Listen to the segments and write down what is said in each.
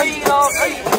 Hey, yo, hey.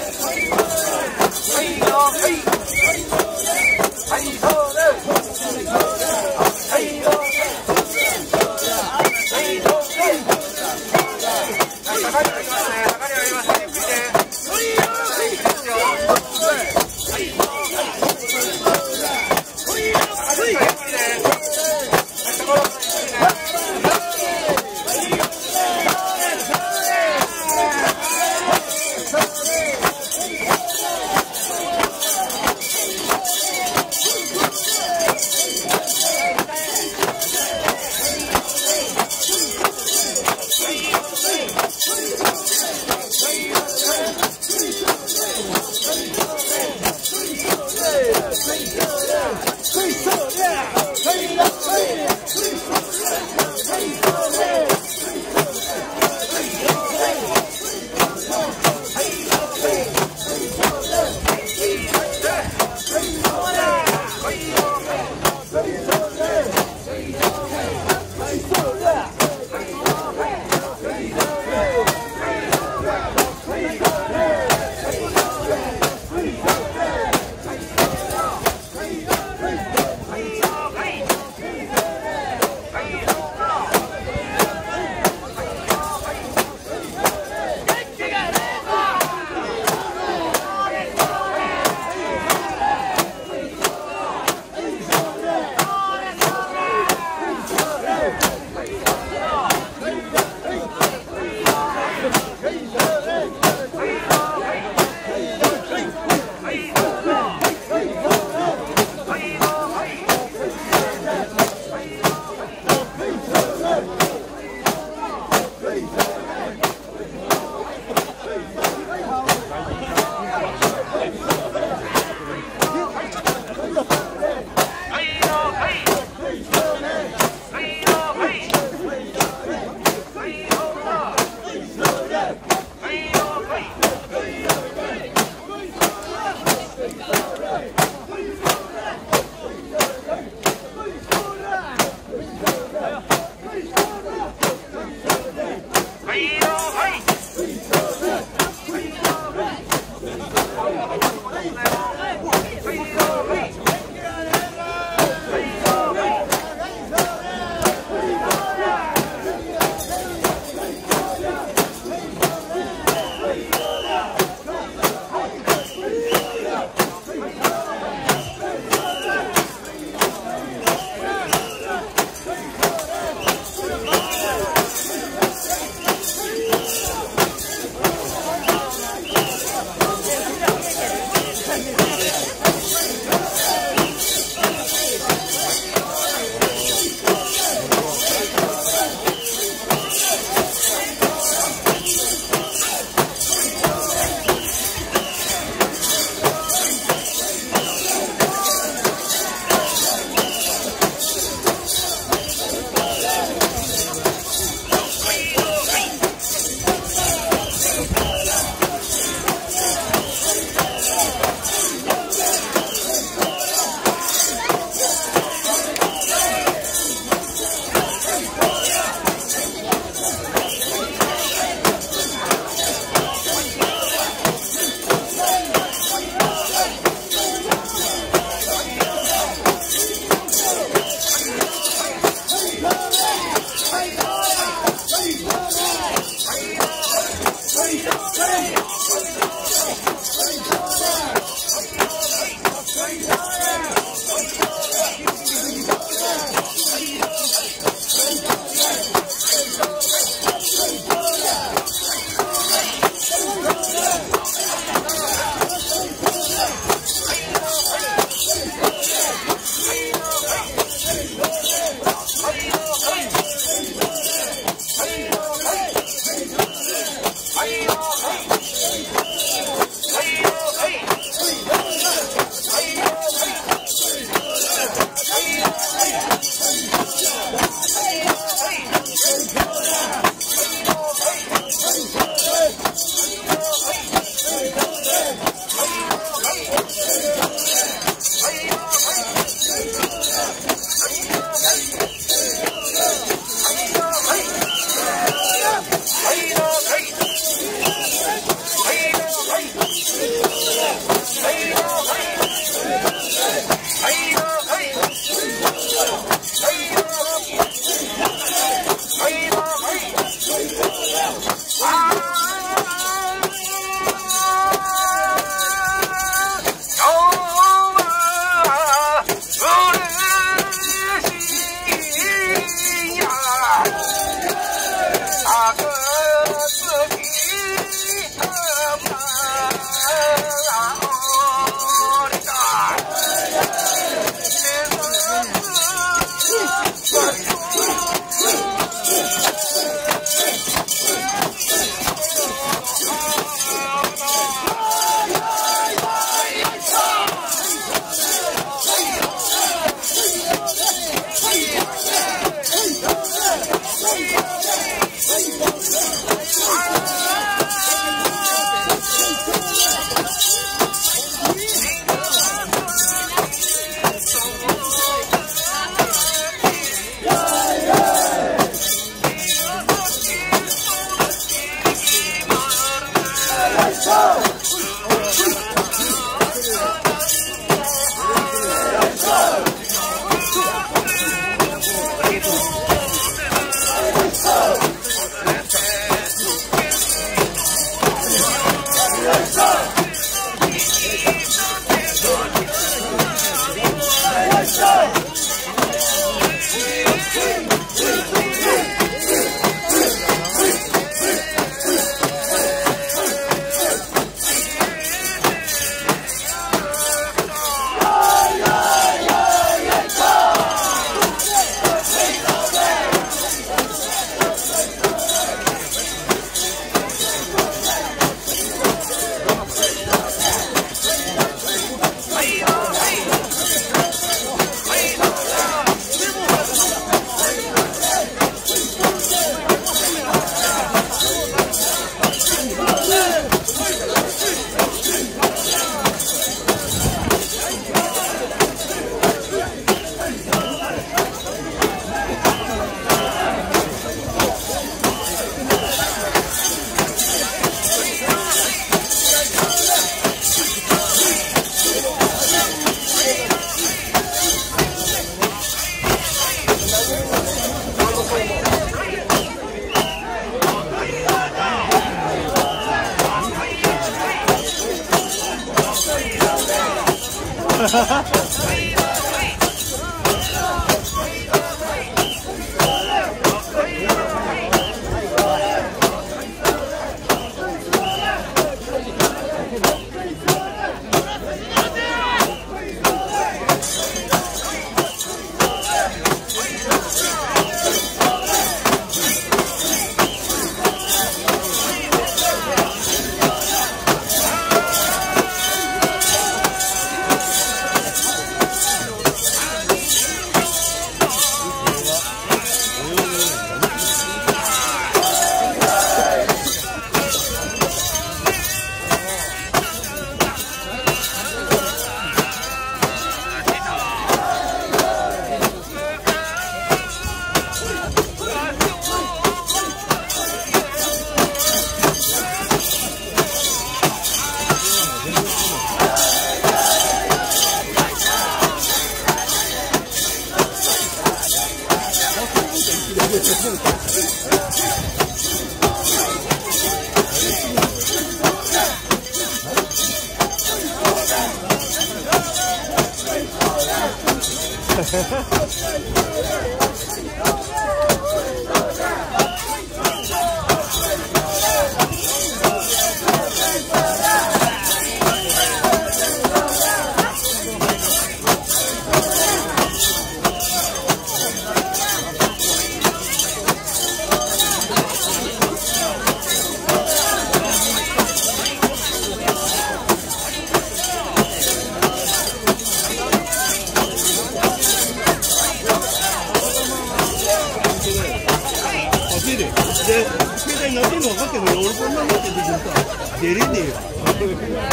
Thank you.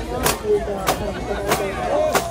Thank you.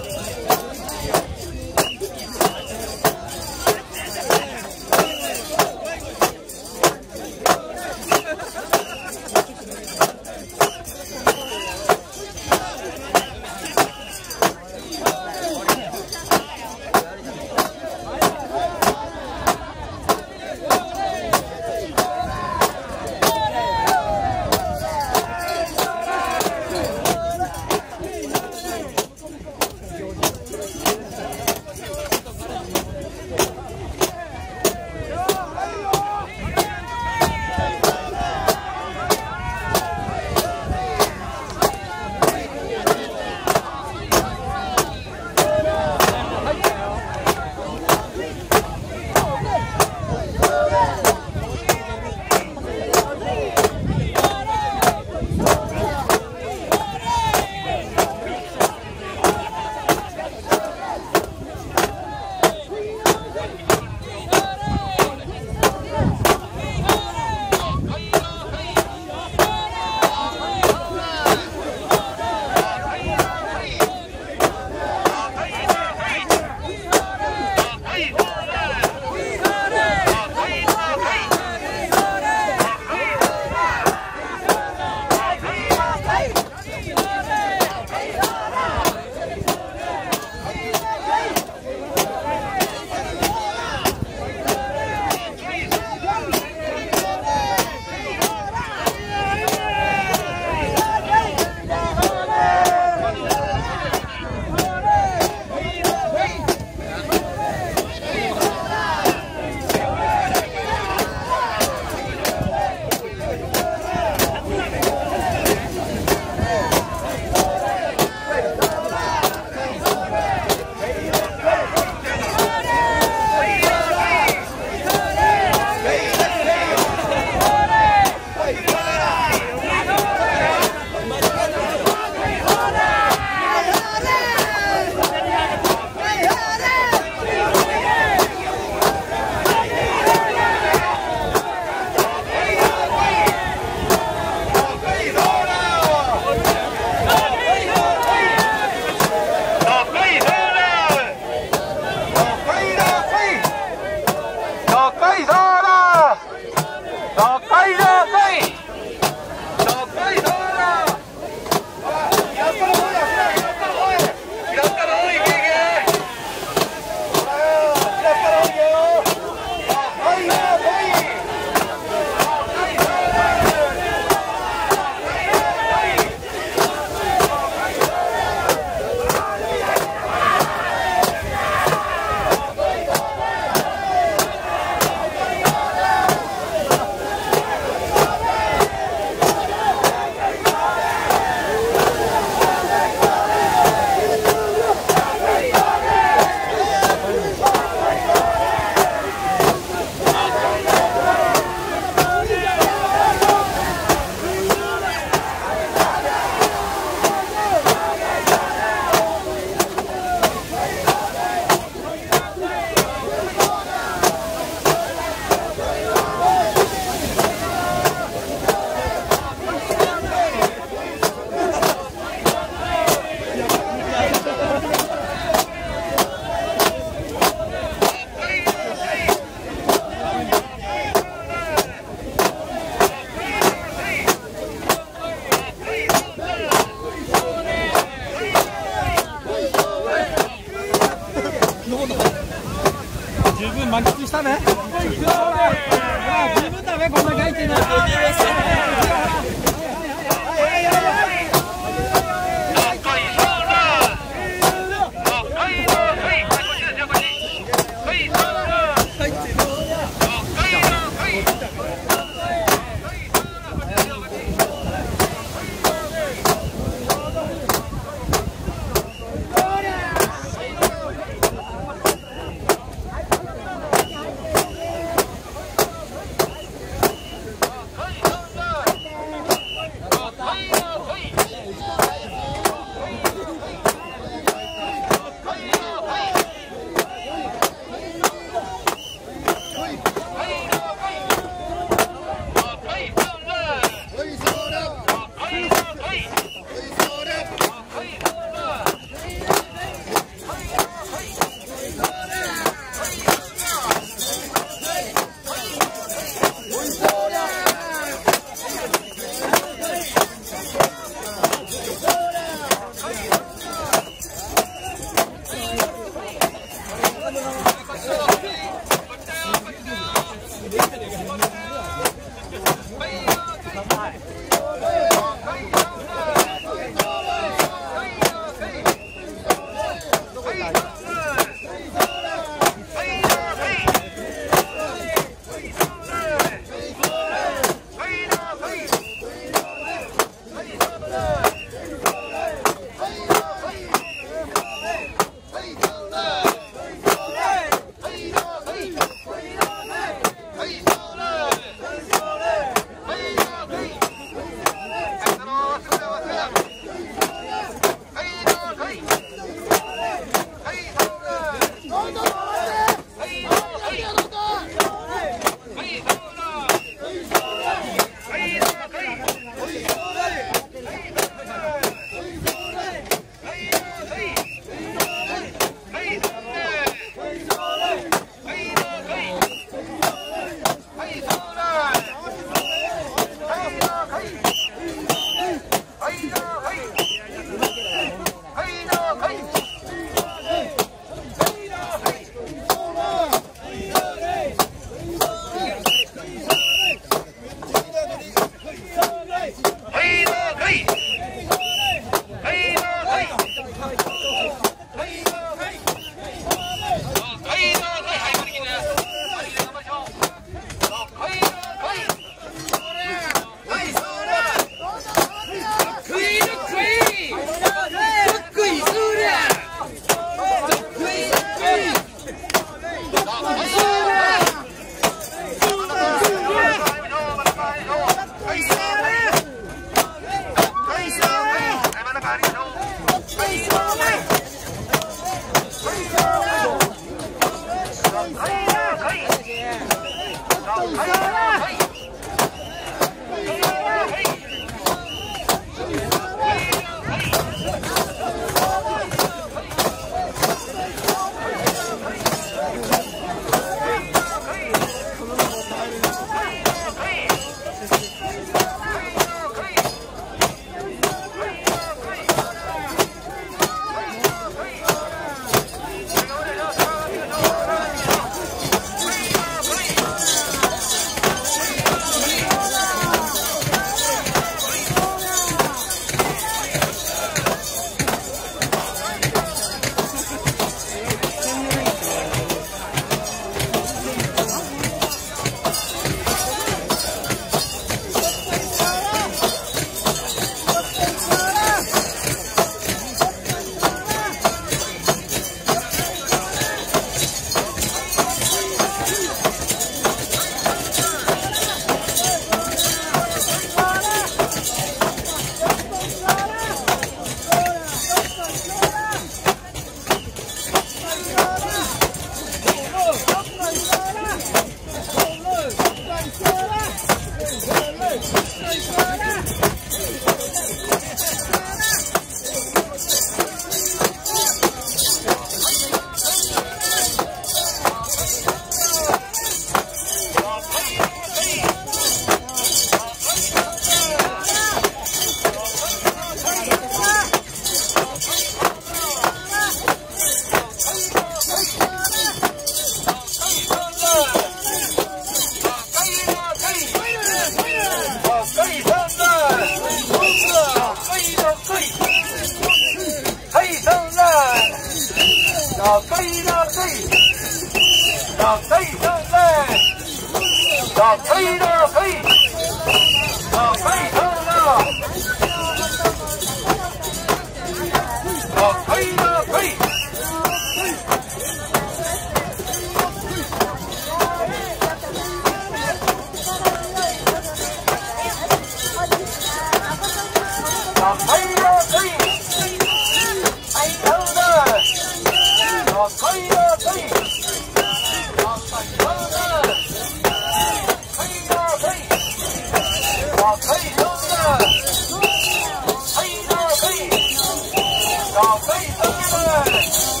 打飞头